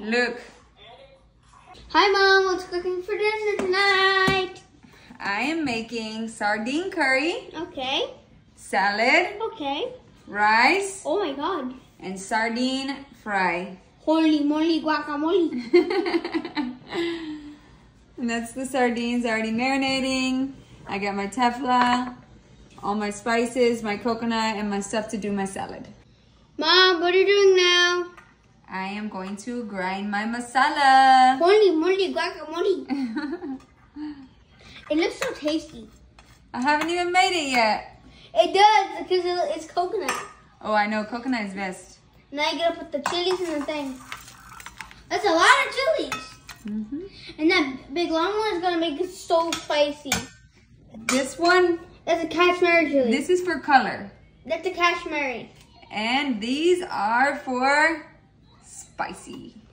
Look, Hi, Mom. What's cooking for dinner tonight? I am making sardine curry, Okay. salad, Okay. rice, Oh my God. and sardine fry. Holy moly guacamole. and that's the sardines already marinating. I got my tefla, all my spices, my coconut, and my stuff to do my salad. Mom, what are you doing now? I am going to grind my masala. Holy moly guacamole. It looks so tasty. I haven't even made it yet. It does because it's coconut. Oh, I know, coconut is best. Now I gotta put the chilies in the thing. That's a lot of chilies. hmm And that big long one is gonna make it so spicy. This one, That's a Kashmiri chili. this is for color. That's a Kashmiri. And these are for spicy.